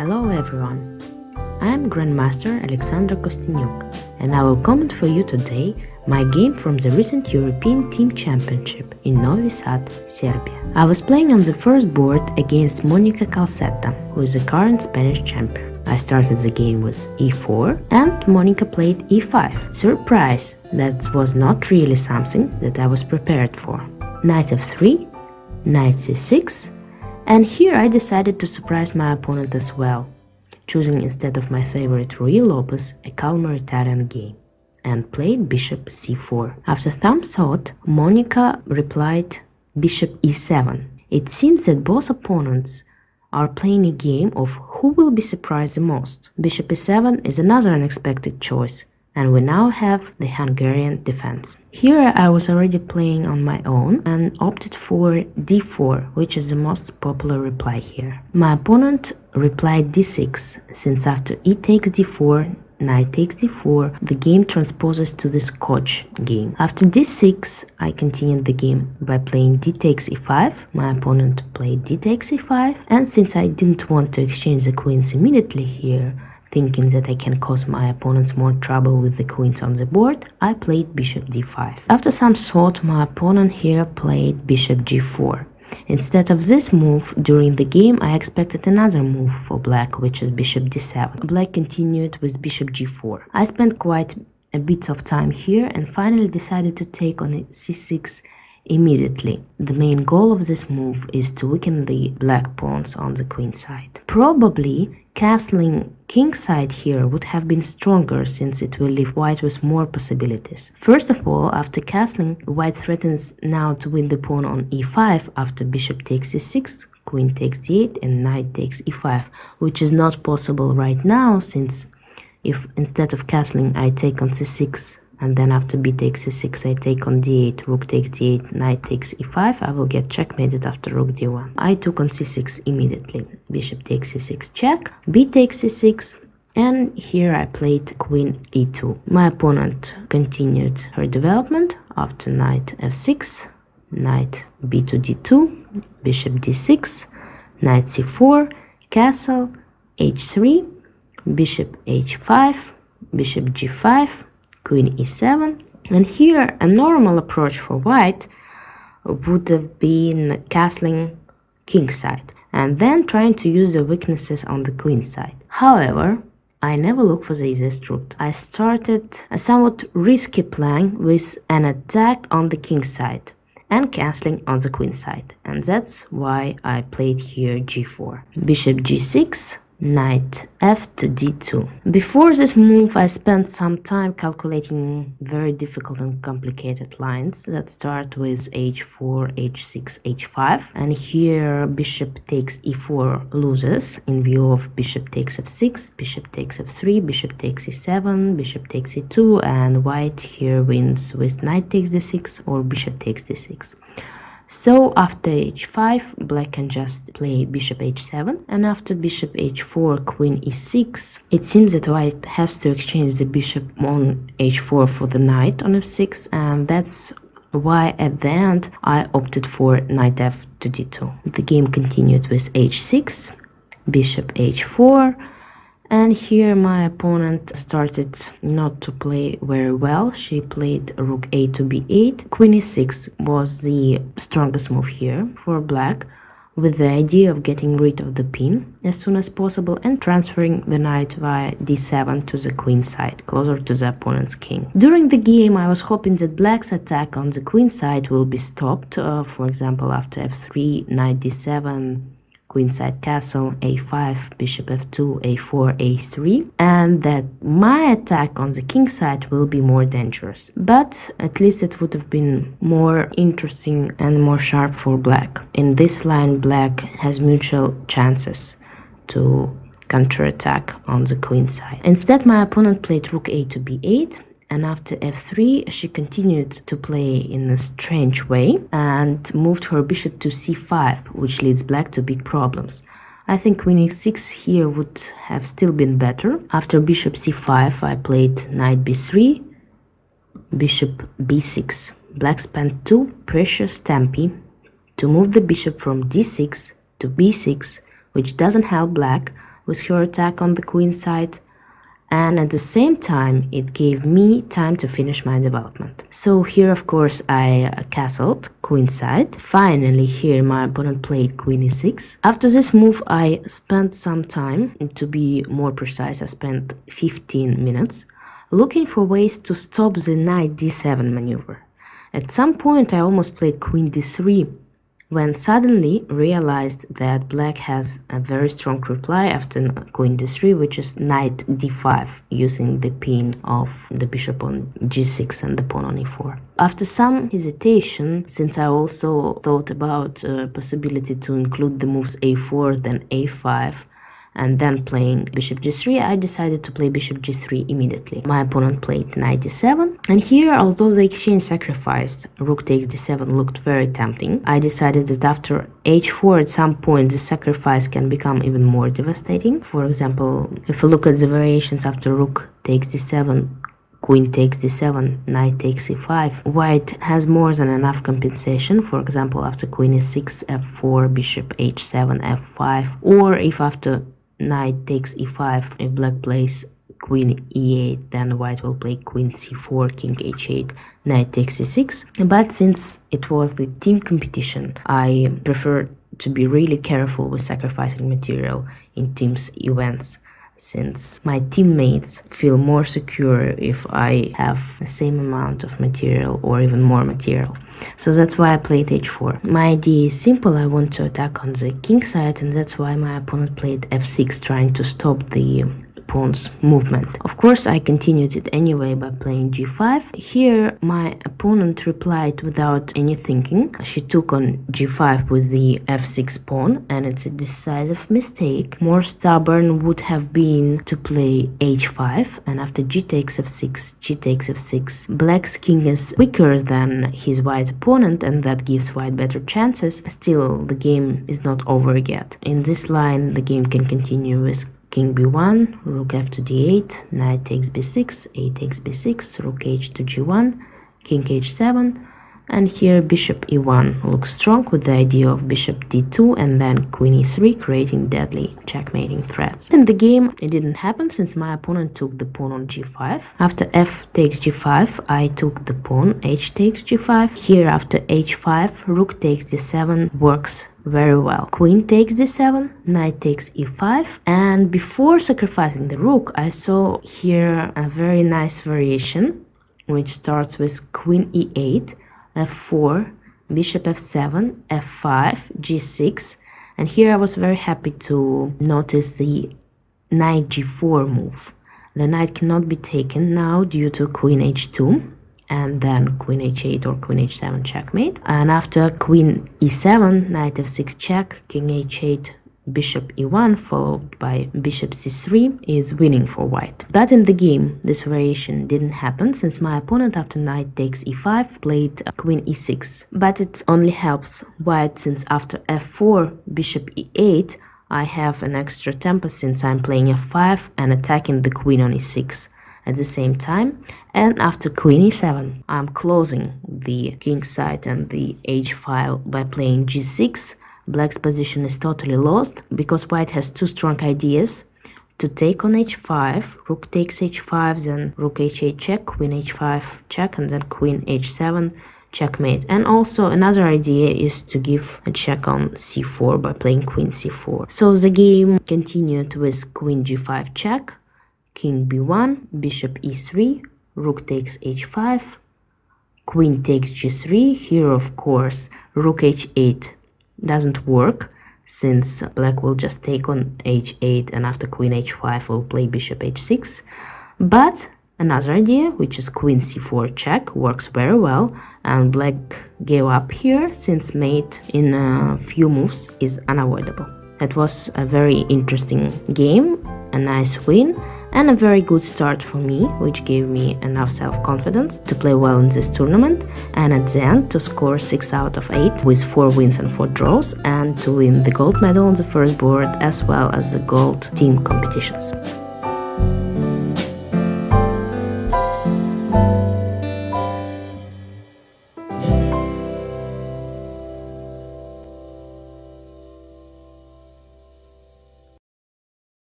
Hello everyone. I am Grandmaster Alexandra Kosteniuk and I will comment for you today my game from the recent European Team Championship in Novi Sad, Serbia. I was playing on the first board against Monica Calzetta, who is the current Spanish champion. I started the game with e4 and Monica played e5. Surprise! That was not really something that I was prepared for. Knight f3, knight c6, and here I decided to surprise my opponent as well, choosing instead of my favorite Ruy Lopez a calmer Italian game and played bishop c4. After some thought, Monica replied bishop e7. It seems that both opponents are playing a game of who will be surprised the most. Bishop e7 is another unexpected choice, and we now have the Hungarian defense. Here I was already playing on my own and opted for d4, which is the most popular reply here. My opponent replied d6, since after e takes d4, knight takes d4, the game transposes to the Scotch game. After d6, I continued the game by playing d takes e5, my opponent played d takes e5, and since I didn't want to exchange the queens immediately here, Thinking that I can cause my opponents more trouble with the queens on the board, I played bishop d5. After some thought, my opponent here played bishop g4. Instead of this move, during the game I expected another move for black, which is bishop d7. Black continued with bishop g4. I spent quite a bit of time here and finally decided to take on c6 immediately. The main goal of this move is to weaken the black pawns on the queen side. Probably castling king side here would have been stronger since it will leave white with more possibilities. First of all, after castling, white threatens now to win the pawn on e5 after bishop takes e6, queen takes d8 and knight takes e5, which is not possible right now since if instead of castling I take on c6 and then after b takes e6 I take on d8, rook takes d8, knight takes e5, I will get checkmated after rook d1. I took on c6 immediately, bishop takes e6 check, b takes e6, and here I played queen e2. My opponent continued her development after knight f6, knight b2 d2, bishop d6, knight c4, castle, h3, bishop h5, bishop g5, queen e7 and here a normal approach for white would have been castling king side and then trying to use the weaknesses on the queen side. However, I never look for the easiest route. I started a somewhat risky plan with an attack on the king side and castling on the queen side and that's why I played here g4. Bishop g6 knight f to d2. Before this move I spent some time calculating very difficult and complicated lines that start with h4, h6, h5 and here bishop takes e4 loses in view of bishop takes f6, bishop takes f3, bishop takes e7, bishop takes e2 and white here wins with knight takes d6 or bishop takes d6. So after h5, black can just play bishop h7, and after bishop h4, queen e6, it seems that white has to exchange the bishop on h4 for the knight on f6, and that's why at the end I opted for knight f to d2. The game continued with h6, bishop h4, and here my opponent started not to play very well. She played rook a to b8. Queen e6 was the strongest move here for black with the idea of getting rid of the pin as soon as possible and transferring the knight via d7 to the queen side, closer to the opponent's king. During the game I was hoping that black's attack on the queen side will be stopped, uh, for example after f3, knight d7, queenside castle, a5, bishop f2, a4, a3, and that my attack on the king side will be more dangerous. But at least it would have been more interesting and more sharp for black. In this line, black has mutual chances to counterattack on the queen side. Instead, my opponent played rook a to b8, and after f3 she continued to play in a strange way and moved her bishop to c5 which leads black to big problems I think queen e6 here would have still been better. After bishop c5 I played knight b3, bishop b6. Black spent two precious tempi to move the bishop from d6 to b6 which doesn't help black with her attack on the queen side and at the same time it gave me time to finish my development. So here of course I uh, castled queenside. Finally here my opponent played queen e6. After this move I spent some time, to be more precise I spent 15 minutes, looking for ways to stop the knight d7 maneuver. At some point I almost played queen d3 when suddenly realized that black has a very strong reply after queen d3 which is knight d5 using the pin of the bishop on g6 and the pawn on e4 after some hesitation since i also thought about uh, possibility to include the moves a4 then a5 and then playing bishop g3, I decided to play bishop g3 immediately. My opponent played knight d7, and here, although the exchange sacrifice rook takes d7 looked very tempting, I decided that after h4 at some point the sacrifice can become even more devastating. For example, if we look at the variations after rook takes d7, queen takes d7, knight takes e5. White has more than enough compensation, for example after queen e6, f4, bishop h7, f5, or if after knight takes e5 if black plays queen e8 then white will play queen c4 king h8 knight takes e6 but since it was the team competition i prefer to be really careful with sacrificing material in teams events since my teammates feel more secure if I have the same amount of material or even more material. So that's why I played h4. My idea is simple, I want to attack on the king side and that's why my opponent played f6 trying to stop the pawn's movement. Of course, I continued it anyway by playing g5. Here, my opponent replied without any thinking. She took on g5 with the f6 pawn, and it's a decisive mistake. More stubborn would have been to play h5, and after g takes f6, g takes f6. Black's king is weaker than his white opponent, and that gives white better chances. Still, the game is not over yet. In this line, the game can continue with king b1, rook f to d8, knight takes b6, a takes b6, rook h to g1, king h7, and here bishop e1 looks strong with the idea of bishop d2 and then queen e3 creating deadly checkmating threats. In the game it didn't happen since my opponent took the pawn on g5. After f takes g5 I took the pawn, h takes g5. Here after h5 rook takes d7 works very well. Queen takes d7, knight takes e5, and before sacrificing the rook, I saw here a very nice variation, which starts with queen e8, f4, bishop f7, f5, g6, and here I was very happy to notice the knight g4 move. The knight cannot be taken now due to queen h2, and then queen h8 or queen h7 checkmate. And after queen e7, knight f6 check, king h8, bishop e1 followed by bishop c3 is winning for white. But in the game, this variation didn't happen since my opponent after knight takes e5 played queen e6. But it only helps white since after f4, bishop e8, I have an extra tempo since I'm playing f5 and attacking the queen on e6 at the same time and after queen e7 I'm closing the king side and the h file by playing g6 black's position is totally lost because white has two strong ideas to take on h5 rook takes h5 then rook h8 check queen h5 check and then queen h7 checkmate and also another idea is to give a check on c4 by playing queen c4 so the game continued with queen g5 check king b1, bishop e3, rook takes h5, queen takes g3. Here, of course, rook h8 doesn't work since black will just take on h8 and after queen h5 will play bishop h6. But another idea, which is queen c4 check, works very well and black gave up here since mate in a few moves is unavoidable. It was a very interesting game, a nice win, and a very good start for me, which gave me enough self-confidence to play well in this tournament and at the end to score 6 out of 8 with 4 wins and 4 draws and to win the gold medal on the first board as well as the gold team competitions.